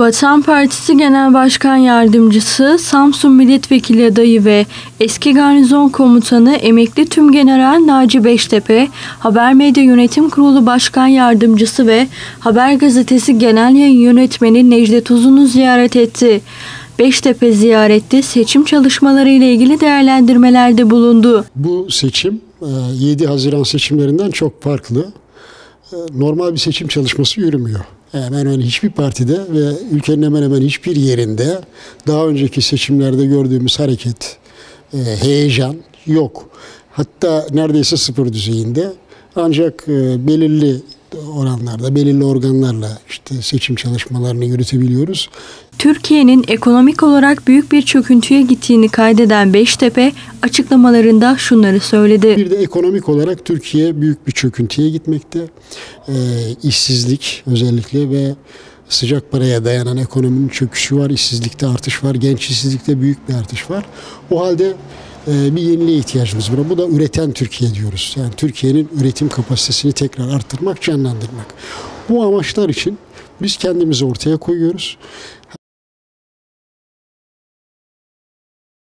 Vatan Partisi Genel Başkan Yardımcısı, Samsun Milletvekili adayı ve eski garnizon komutanı emekli Tümgeneral Naci Beştepe, Haber Medya Yönetim Kurulu Başkan Yardımcısı ve Haber Gazetesi Genel Yayın Yönetmeni Necdet Uzun'u ziyaret etti. Beştepe ziyarette seçim çalışmaları ile ilgili değerlendirmelerde bulundu. Bu seçim e, 7 Haziran seçimlerinden çok farklı. E, Normal bir seçim çalışması yürümüyor. Hemen hemen hiçbir partide ve ülkenin hemen hemen hiçbir yerinde daha önceki seçimlerde gördüğümüz hareket, e, heyecan yok. Hatta neredeyse sıfır düzeyinde. Ancak e, belirli oranlarda, belirli organlarla işte seçim çalışmalarını yürütebiliyoruz. Türkiye'nin ekonomik olarak büyük bir çöküntüye gittiğini kaydeden Beştepe açıklamalarında şunları söyledi. Bir de ekonomik olarak Türkiye büyük bir çöküntüye gitmekte. Ee, işsizlik özellikle ve sıcak paraya dayanan ekonominin çöküşü var, işsizlikte artış var, genç işsizlikte büyük bir artış var. O halde e, bir yeniliğe ihtiyacımız var. Bu da üreten Türkiye diyoruz. Yani Türkiye'nin üretim kapasitesini tekrar arttırmak, canlandırmak. Bu amaçlar için biz kendimizi ortaya koyuyoruz.